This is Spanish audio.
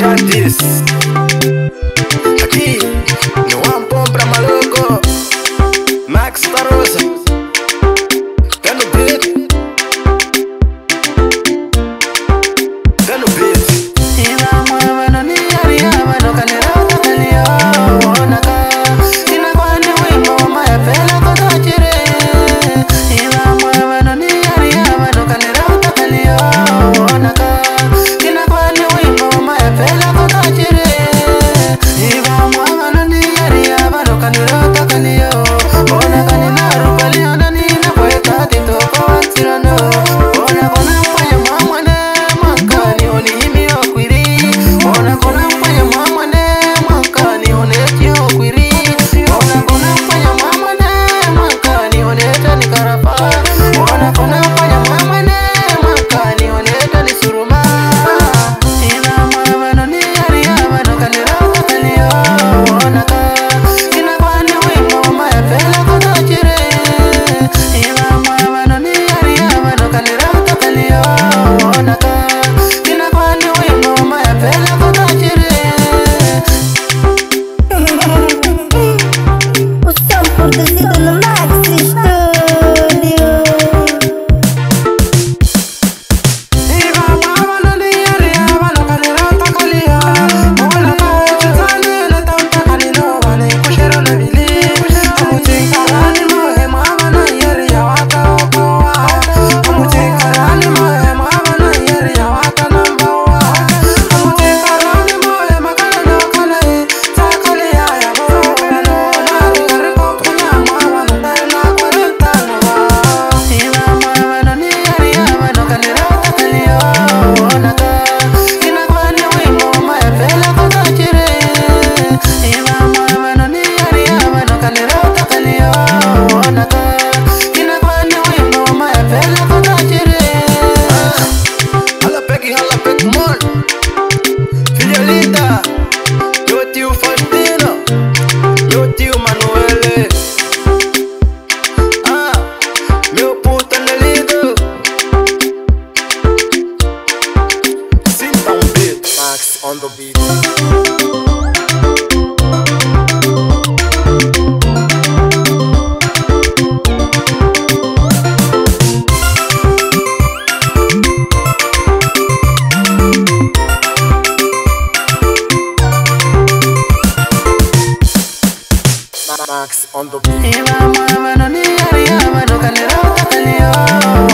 shot this. I Max on the beat. Max on the beat. Y vamos a mano ni a ni a mano, calera, calera.